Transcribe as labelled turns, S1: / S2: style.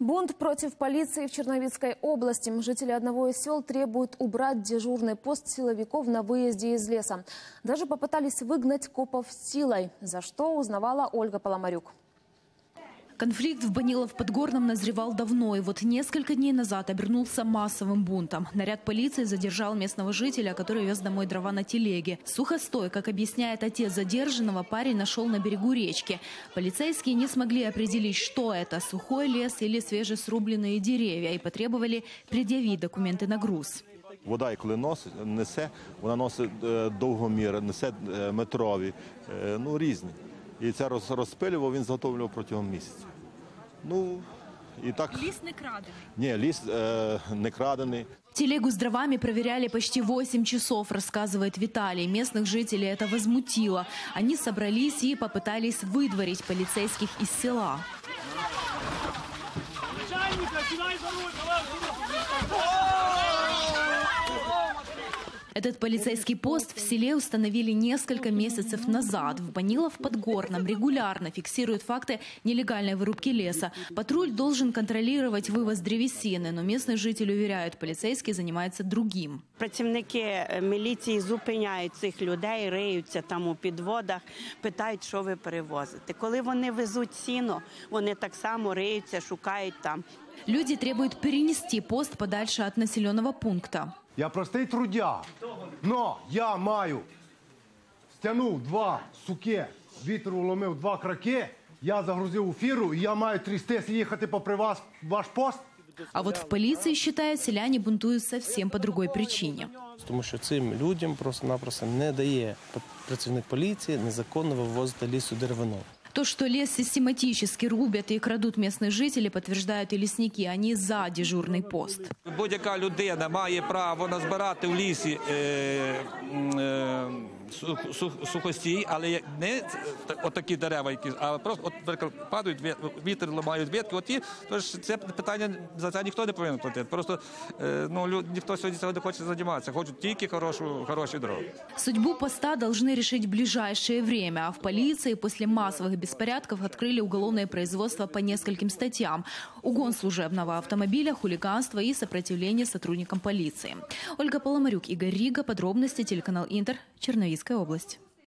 S1: Бунт против полиции в Черновицкой области. Жители одного из сел требуют убрать дежурный пост силовиков на выезде из леса. Даже попытались выгнать копов силой, за что узнавала Ольга Поломарюк.
S2: Конфликт в Банилов-Подгорном назревал давно, и вот несколько дней назад обернулся массовым бунтом. Наряд полиции задержал местного жителя, который вез домой дрова на телеге. Сухостой, как объясняет отец задержанного, парень нашел на берегу речки. Полицейские не смогли определить, что это – сухой лес или свежесрубленные деревья, и потребовали предъявить документы на груз.
S3: Вода, коли носить, несе, вона носить е, довгоміри, несе е, метрові, е, ну різні. І це роз- розпилював, він заготовлював протягом місяця. Ну, і так.
S2: Ліс не крадений.
S3: Ні, ліс е, не крадений.
S2: Телегу с дровами проверяли почти 8 часов, рассказывает Виталий. Местных жителей это возмутило. Они собрались и попытались выдворить полицейских из села. Этот полицейский пост в селе установили несколько месяцев назад. В Банилов-Подгорном регулярно фиксируют факты нелегальной вырубки леса. Патруль должен контролировать вывоз древесины, но местные жители уверяют, полицейский занимается другим.
S4: Працівники е, міліції зупиняють цих людей, риються там у підводах, питають, що ви перевозите. Коли вони везуть сіно, вони так само риються, шукають там.
S2: Люди требуют перенести пост подальше от населенного пункта.
S5: Я простий трудяг, но я маю стягнув два суки, вітер уломив два краки, я загрузив у фіру, і я маю трястись і їхати попри вас ваш пост.
S2: А вот в полиции считают, селяне бунтуют совсем по другой причине.
S6: Тому що цим людям просто-напросто не дає працівник поліції незаконно вивозити лісу деревину.
S2: То, что лес систематически рубят и крадут местные жители, подтверждают и лесники. Они за дежурный пост.
S7: Будь-яка людина має право назбирати в лісі е, м, е, сух- сух- сухостій, але не т- отакі дерева, які, а просто от, наприклад, падають, ві- вітер ламають ветки. От ті, тож це питання за це ніхто не повинен платити. Просто е, ну, лю- ніхто сьогодні цього не хоче займатися, хочуть тільки хорошу, хороші дороги.
S2: Судьбу поста должны решить в ближайшее время. А в полиции после массовых беспорядков открыли уголовное производство по нескольким статьям. Угон служебного автомобиля, хулиганство и сопротивление сотрудникам полиции. Ольга Поломарюк, Игорь Рига. Подробности телеканал Интер. Черновицкая область.